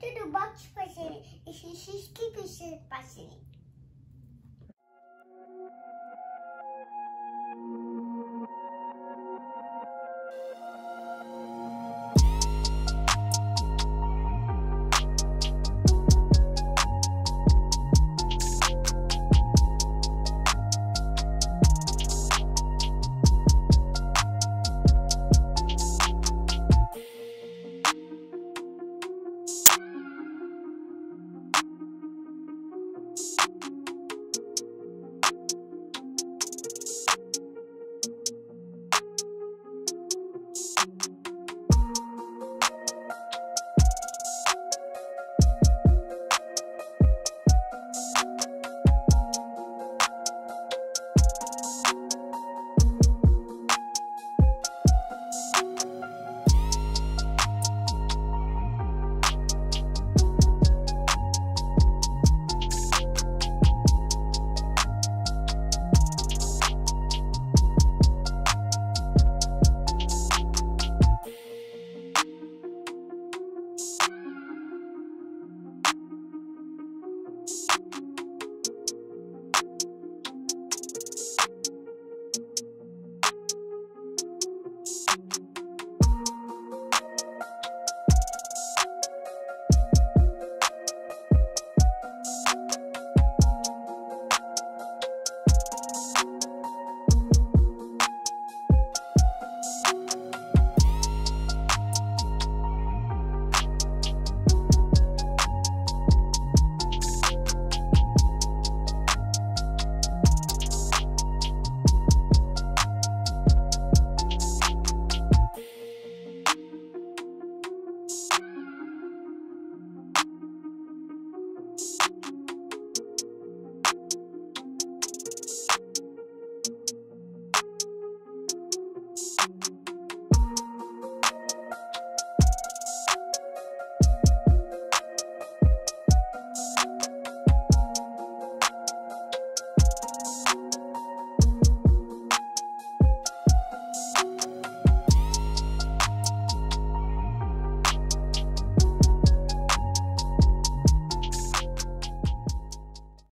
to the box puzzle. This is 60%